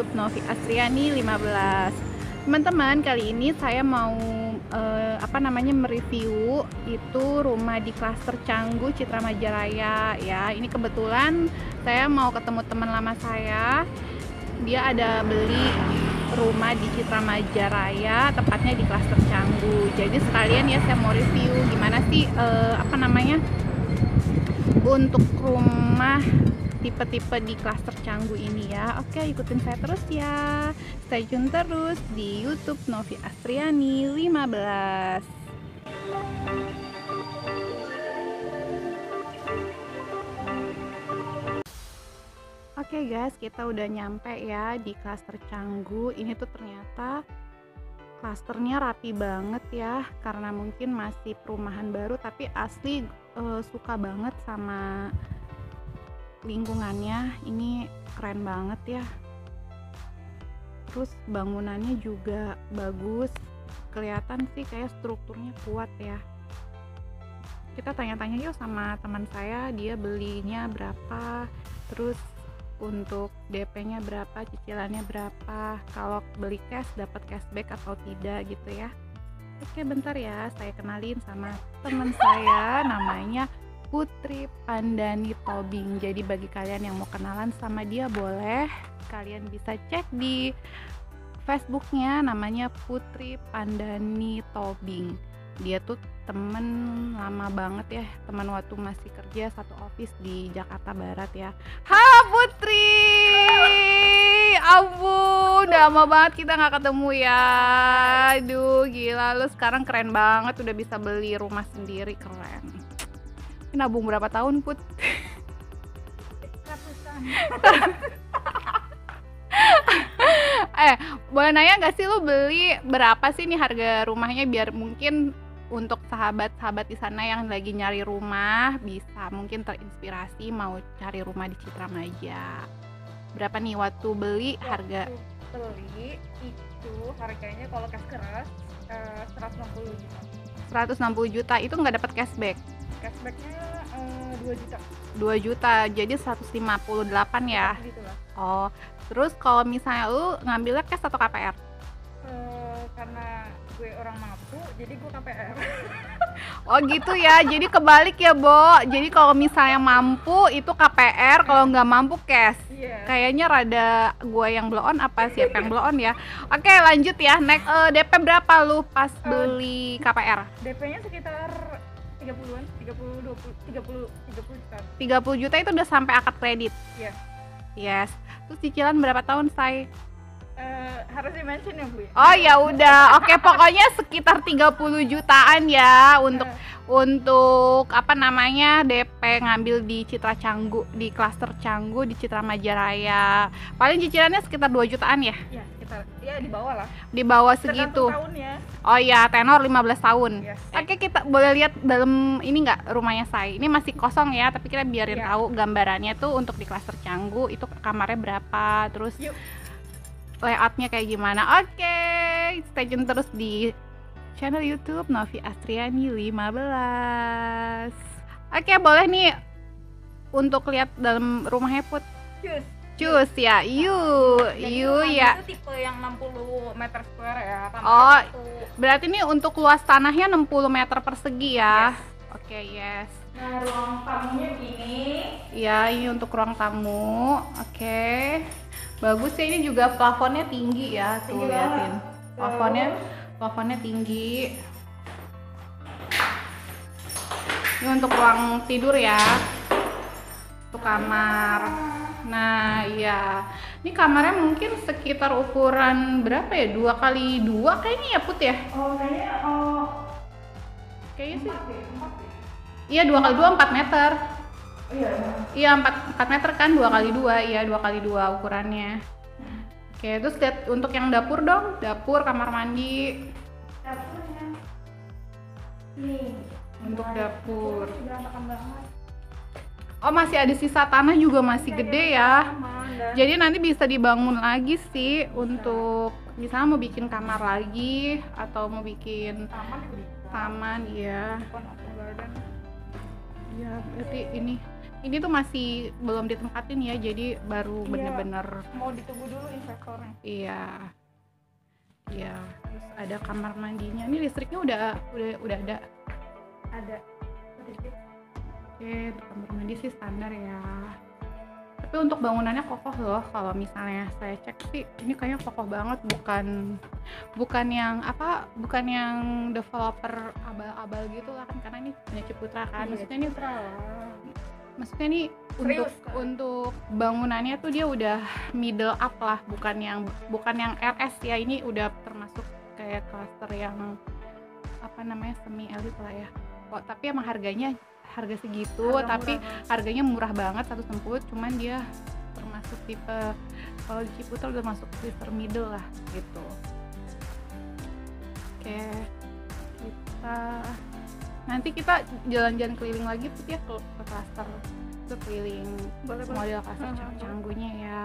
YouTube Novi Astriani 15. Teman-teman, kali ini saya mau eh, apa namanya mereview itu rumah di klaster Canggu Citra Majalaya ya. Ini kebetulan saya mau ketemu teman lama saya. Dia ada beli rumah di Citra Majalaya, tepatnya di klaster Canggu. Jadi sekalian ya saya mau review gimana sih eh, apa namanya untuk rumah tipe-tipe di klaster Canggu ini ya. Oke, ikutin saya terus ya. Stay tune terus di YouTube Novi Astriani 15. Oke guys, kita udah nyampe ya di klaster Canggu. Ini tuh ternyata klasternya rapi banget ya, karena mungkin masih perumahan baru, tapi asli eh, suka banget sama lingkungannya. Ini keren banget ya. Terus bangunannya juga bagus, kelihatan sih kayak strukturnya kuat ya. Kita tanya-tanya yuk sama teman saya, dia belinya berapa, terus untuk DP-nya berapa, cicilannya berapa, kalau beli cash dapat cashback atau tidak gitu ya. Oke, bentar ya, saya kenalin sama teman saya namanya Putri Pandani Tobing. Jadi bagi kalian yang mau kenalan sama dia boleh kalian bisa cek di Facebooknya namanya Putri Pandani Tobing. Dia tuh temen lama banget ya, teman waktu masih kerja satu office di Jakarta Barat ya. Halo Putri, ampun, udah lama banget kita nggak ketemu ya. Aduh, gila lu sekarang keren banget, udah bisa beli rumah sendiri, keren. Nabung berapa tahun Put? eh, boleh nanya nggak sih lu beli berapa sih nih harga rumahnya biar mungkin untuk sahabat-sahabat di sana yang lagi nyari rumah bisa mungkin terinspirasi mau cari rumah di Citra Maja. Berapa nih waktu beli harga Waktu beli itu harganya kalau cash keras eh, 160 juta 160 juta itu nggak dapat cashback. Cashbacknya eh, 2 juta 2 juta jadi 158 ya. gitu lah Oh, terus kalau misalnya lu ngambilnya cash atau KPR? Eh, karena gue orang mampu jadi gue KPR Oh gitu ya, jadi kebalik ya Bo. Jadi kalau misalnya mampu itu KPR, kalau nggak mampu cash. iya Kayaknya rada gue yang blow on apa siapa yang blow on ya? Oke lanjut ya, next Eh, DP berapa lu pas beli KPR? DP nya sekitar 30-an 30 20 30 30 juta 30 juta itu udah sampai akad kredit. Iya. Yes. Terus cicilan berapa tahun say? Eh, harus di mention ya bu ya Oh ya udah, oke pokoknya sekitar 30 jutaan ya untuk untuk apa namanya DP ngambil di Citra Canggu di klaster Canggu di Citra Majalaya. Paling cicilannya sekitar 2 jutaan ya. ya kita ya di bawah lah Di bawah segitu. tahun ya Oh iya, tenor 15 tahun. Yes. Oke, kita boleh lihat dalam ini nggak rumahnya saya. Ini masih kosong ya, tapi kita biarin Iya. tahu gambarannya tuh untuk di klaster Canggu itu kamarnya berapa, terus Yuk. Layoutnya kayak gimana. Oke, stay tune terus di channel YouTube Novi Astriani 15. Oke, boleh nih untuk lihat dalam rumahnya Put. Cus. Cus ya, yuk, Jadi yuk rumahnya ya. itu tipe yang 60 meter square ya Oh, satu. Berarti ini untuk luas tanahnya 60 meter persegi ya. Yes. Oke, yes. Nah, ruang tamunya gini. Ya, ini untuk ruang tamu. Oke. Bagus ya ini juga plafonnya tinggi ya. Tuh Tinggi liatin. banget. Plafonnya plafonnya tinggi. Ini untuk ruang tidur ya. Untuk kamar. Nah, iya. Ini kamarnya mungkin sekitar ukuran berapa ya? Dua kali dua kayaknya ya Put ya? Oh, kayaknya oh, Kayaknya sih. ya, ya. Iya dua kali dua empat meter. Iya, iya. Iya empat empat meter kan dua kali dua iya dua kali dua ukurannya. Oke terus lihat untuk yang dapur dong dapur kamar mandi Dapurnya. Nih. untuk Nah, dapur. Oh masih ada sisa tanah juga masih gede ya. Jadi nanti bisa dibangun lagi sih untuk misalnya mau bikin kamar lagi atau mau bikin taman taman ya. Ya berarti ini ini tuh masih belum ditempatin ya jadi baru Iya. bener-bener mau ditunggu dulu investornya. Iya. Iya. Terus ada kamar mandinya. Ini listriknya udah udah udah ada? Ada. Sedikit oke kamar mandi sih standar ya. Tapi untuk bangunannya kokoh loh. Kalau misalnya saya cek sih ini kayaknya kokoh banget. Bukan bukan yang apa bukan yang developer abal-abal gitu lah kan. Karena ini punya Ciputra kan. Iya, maksudnya ini lah. Maksudnya nih untuk Serius, Kak? untuk bangunannya tuh dia udah middle up lah bukan yang bukan yang LS ya ini udah termasuk kayak cluster yang apa namanya semi elit lah ya. Kok tapi emang harganya harga segitu Harga tapi murah harganya murah banget satu semput cuman dia termasuk tipe kalau di Ciputra udah masuk cluster middle lah gitu. Oke kita nanti kita jalan-jalan keliling lagi tuh ya ke, ke cluster. Ke keliling boleh boleh. model cluster Mhm. Cang- canggunya ya